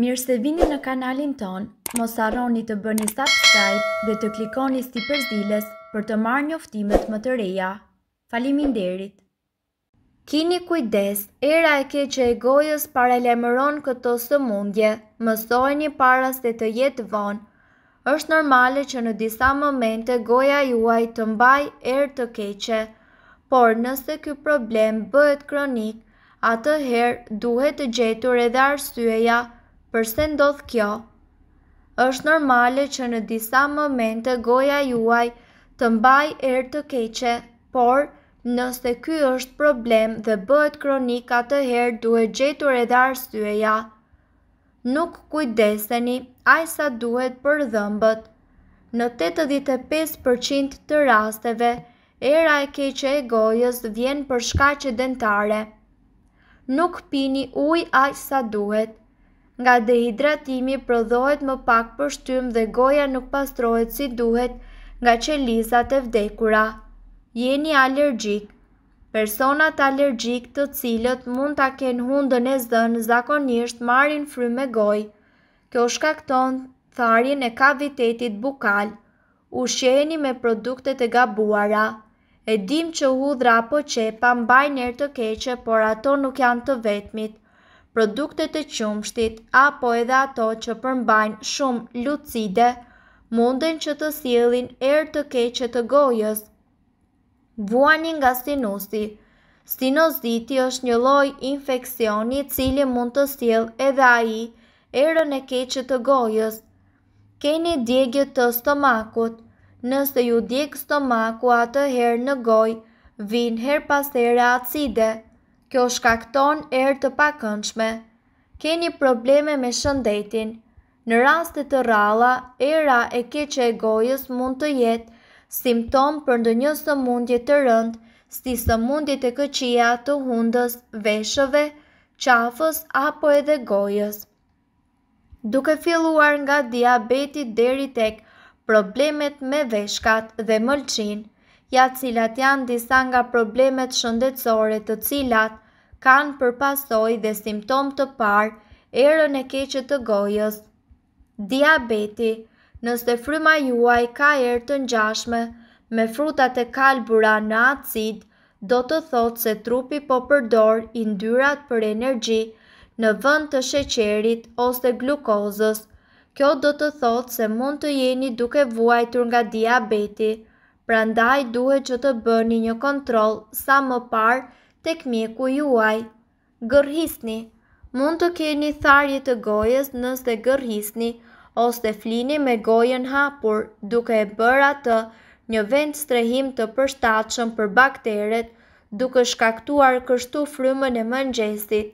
Mirë se vini në kanalin tonë, mos harroni të bëni subscribe dhe të klikoni sipër ziles për të marrë njoftimet më të reja. Faleminderit! Kini kujdes, era e keqe e gojës paralajmëron këto sëmundje, mësojini para se të jetë vonë. Është normale që në disa momente goja juaj të mbajë erë të keqe, por nëse ky problem bëhet kronik, atëherë duhet të gjetur edhe arsyeja përse ndodh kjo. Është normale që në disa momente goja juaj të mbajë erë të keqe, por nëse ky është problem dhe bëhet kronik atëherë duhet gjetur edhe arsyeja. nuk kujdeseni aq sa duhet për dhëmbët. Në tetëdhjetë e pesë për qind të rasteve, era e keqe e gojës vjen për shkaqe dentare. Nuk pini ujë aq sa duhet. Nga dehidratimi prodhohet më pak pështymë dhe goja nuk pastrohet si duhet nga qelizat e vdekura. Jeni alergjik. Personat alergjikë të cilët mund ta kenë hundën e zënë zakonisht marrin frymë me gojë. Kjo shkakton tharjen e kavitetit bukal. Ushqeheni me produktet e gabuara. E dimë që hudhra apo qepa mbajnë erë të keqe por ato nuk janë të vetmit. Produktet e qumështit apo edhe ato që përmbajnë shumë glucide munden që të sjellin erë të keqe të gojës. Vuani nga sinusi. Sinoziti është një lloj infeksioni i cili mund të sjellë edhe ai erën e keqe të gojës. Keni djegje të stomakut. Nëse ju djeg stomaku atëherë në gojë vijnë herë pas here acide. Kjo shkakton erë të pakëndshme. Keni probleme me shëndetin. Në raste të rralla, era e keqe e gojës mund të jetë simptomë për ndonjë sëmundje të rëndë, si sëmundjet e këqija të hundës, veshëve, qafës apo edhe gojës. Duke filluar nga diabeti deri tek problemet me veshkat dhe mëlçinë, ja cilat janë disa nga problemet shëndetësore të cilat kanë për pasojë dhe simptomë të parë erën e keqe të gojës. Diabeti, nëse fryma juaj ka erë të ngjashme me frutat e kalbura në acid, do të thotë se trupi po përdor yndyrat për energji në vend të sheqerit ose glukozës. Kjo do të thotë se mund të jeni duke vuajtur nga diabeti, prandaj duhet që të bëni një kontroll sa më parë tek mjeku juaj. Gërrhisni, Mund të keni tharje të gojës nëse gërrhisni ose flini me gojën hapur, duke e bërë atë një vendstrehim të përshtatshëm për bakteret, duke shkaktuar kështu frymën e mëngjesit.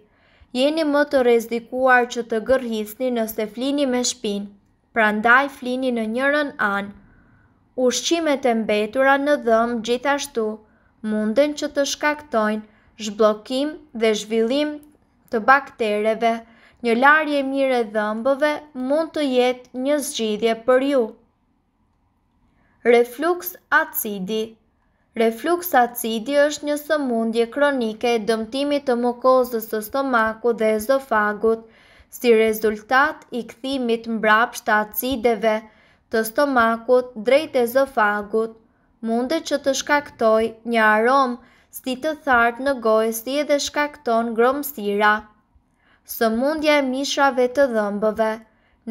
Jeni më të rrezikuar që të gërrhisni nëse flini me shpinë. prandaj flini në njërën anë. Ushqimet e mbetura në dhëmbë gjithashtu munden që të shkaktojnë zhbllokim dhe zhvillim të baktereve. Një larje e mirë e dhëmbëve mund të jetë një zgjidhje për ju. Refluks acidi Refluks acidi është një sëmundje kronike e dëmtimit të mukozës së stomakut dhe ezofagut si rezultat i kthimit mbrapsht të acideve të stomakut drejt ezofagut. Mundet që të shkaktojë një aromë si të thartë në gojë si edhe shkakton gromësira. Sëmundja e mishrave të dhëmbëve.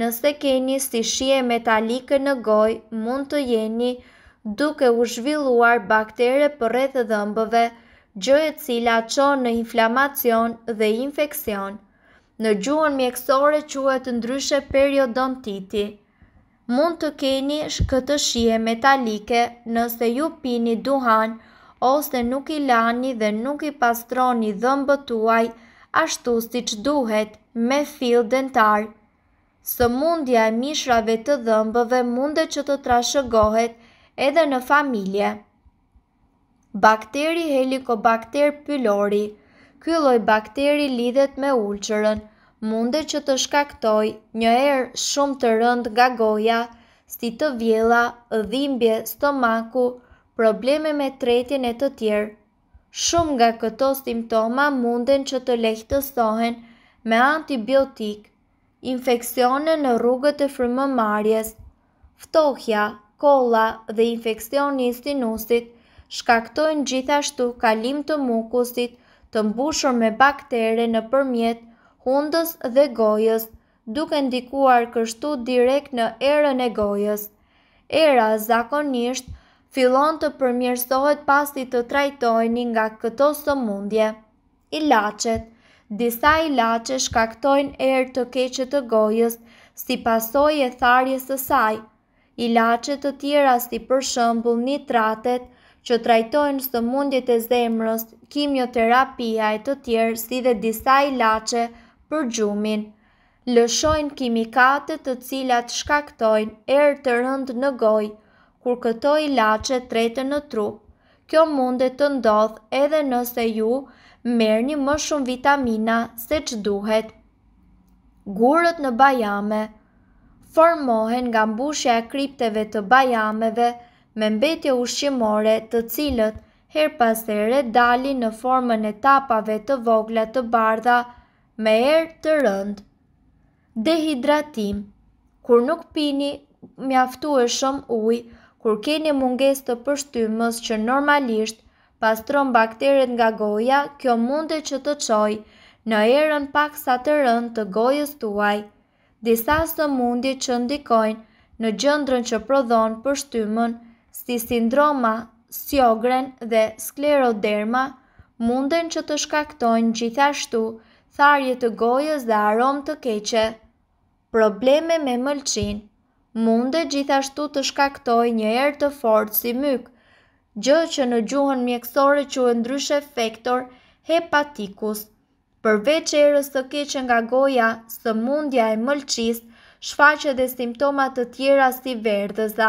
Nëse keni si shije metalike në gojë, mund të jeni duke u zhvilluar baktere përreth dhëmbëve, gjë e cila çon në inflamacion dhe infeksion. Në gjuhën mjekësore quhet ndryshe periodontiti. Mund të keni këtë shije metalike nëse ju pini duhan ose nuk i lani dhe nuk i pastroni dhëmbët tuaj ashtu siç duhet me fill dentar. Sëmundja e mishrave të dhëmbëve mundet që të trashëgohet edhe në familje. Bakteri Helicobacter pylori Ky lloj bakteri lidhet me ulçërën. Mundet që të shkaktojë një erë shumë të rëndë nga goja, si të vjella, dhimbje stomaku, probleme me tretjen e të tjerë. Shumë nga këto simptoma munden që të lehtësohen me antibiotikë, infeksione në rrugët e frymëmarrjes, ftohja, kolla dhe infeksioni i sinusit shkaktojnë gjithashtu kalim të mukusit të mbushur me baktere nëpërmjet hundës dhe gojës, duke ndikuar kështu direkt në erën e gojës. Era zakonisht fillon të përmirësohet pasi të trajtoheni nga këto sëmundje. Ilaçet, Disa ilaçe shkaktojnë erë të keqe të gojës si pasojë e tharjes së saj. Ilaçe të tjera si për shembull nitratet që trajtojnë sëmundjet e zemrës, kimioterapia e të tjerë si dhe disa ilaçe për gjumin, lëshojnë kimikate të cilat shkaktojnë erë të rëndë në gojë kur këto ilaçe treten në trup. Kjo mundet të ndodhë edhe nëse ju merrni më shumë vitamina se ç'duhet. Gurët në bajame Formohen nga mbushja e kripteve të bajameve me mbetje ushqimore të cilët herë pas here dalin në formën e tapave të vogla të bardha me erë të rëndë. Dehidratim, Kur nuk pini mjaftueshëm ujë, kur keni mungesë të pështymës që normalisht pastron bakteret nga goja, kjo mundet që të çojë në erën paksa të rëndë të gojës tuaj. Disa sëmundje që ndikojnë në gjëndrën që prodhon pështymën si sindroma Sjogren dhe skleroderma, munden që të shkaktojnë gjithashtu tharje të gojës dhe aromë të keqe. Probleme me mëlçinë mundet gjithashtu të shkaktojë një erë të fortë si myk, gjë që në gjuhën mjekësore quhet ndryshe fetor hepaticus. Përveç erës së keqe nga goja, sëmundja e mëlçisë shfaq edhe simptoma të tjera si verdhëza.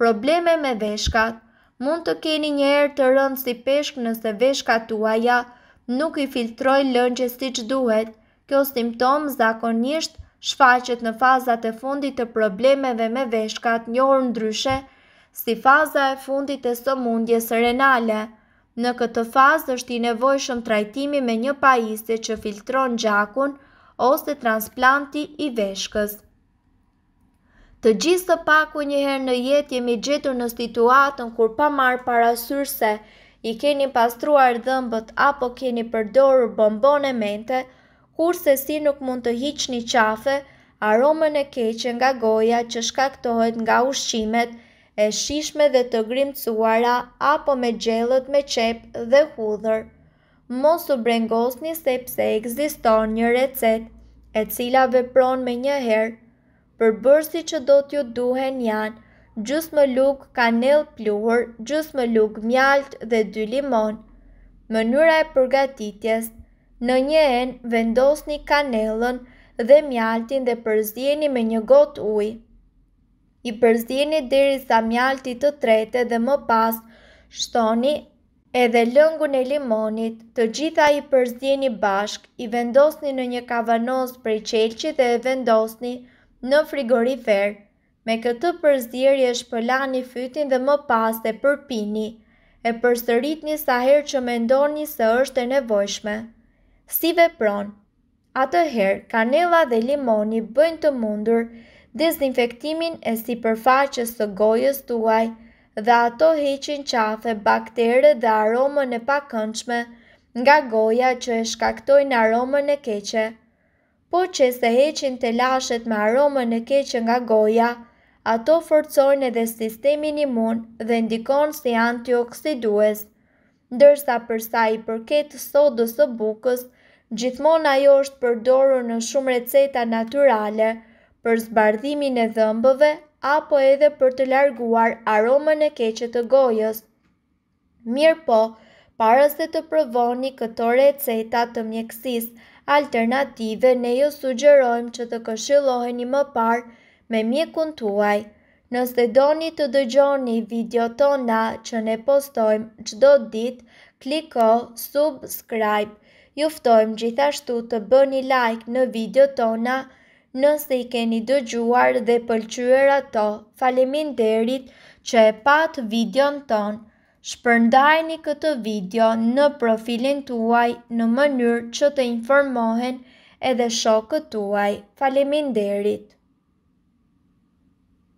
Probleme me veshkat. Mund të keni një erë të rëndë si peshk nëse veshkat tuaja nuk i filtrojnë lëngjet siç duhet. Kjo simptomë zakonisht shfaqet në fazat e fundit të problemeve me veshkat, njohur ndryshe si faza e fundit e sëmundjes renale. Në këtë fazë është i nevojshëm trajtimi me një pajisje që filtron gjakun ose transplanti i veshkës. Të gjithë së paku një herë në jetë jemi gjetur në situatën kur pa marrë parasysh se i keni pastruar dhëmbët apo keni përdorur bombone mente, kurrsesi nuk mund të hiqni qafe, aromën e keqe nga goja që shkaktohet nga ushqimet e shijshme dhe të grimcuara apo me gjellët me qepë dhe hudhër. Mos u brengosni sepse ekziston një recetë e cila vepron menjëherë. Përbërësit që do t'ju duhen janë gjysmë lugë kanellë pluhur, gjysmë lugë mjaltë dhe dy limonë. Mënyra e përgatitjes, Në një enë vendosni kanellën dhe mjaltin dhe përzieni me një gotë ujë. i përzieni derisa mjalti të tretet dhe më pas shtoni edhe lëngun e limonit, të gjitha i përzieni bashkë, i vendosni në një kavanoz prej qelqi dhe e vendosni në frigorifer. Me këtë përzierje e shpëlani fytin dhe më pas e përpini. E përsëritni sa herë që mendoni se është e nevojshme. Si vepron? Atëherë kanela dhe limoni bëjnë të mundur dezinfektimin e sipërfaqes së gojës tuaj dhe ato heqin qafe bakteret dhe aromën e pakëndshme nga goja që e shkaktojnë aromën e keqe. Përveçse heqin telashet me aromën e keqe nga goja, ato forcojnë edhe sistemin imun dhe ndikon si antioksidues. Ndërsa për sa i përket sodës së bukës, gjithmonë ajo është përdorur në shumë receta natyrale, për zbardhimin e dhëmbëve apo edhe për të larguar aromën e keqe të gojës. Mirëpo, para se të provoni këto receta të mjekësisë alternative ne ju sugjerojmë që të këshilloheni më parë me mjekun tuaj, Nëse doni të dëgjoni videot tona që ne postojmë çdo ditë, kliko Subscribe. Ju ftojmë gjithashtu të bëni like në videot tona nëse i keni dëgjuar dhe pëlqyer ato. Faleminderit që e patë videon tonë. Shpërndajeni këtë video në profilin tuaj në mënyrë që të informohen edhe shokët tuaj. Faleminderit!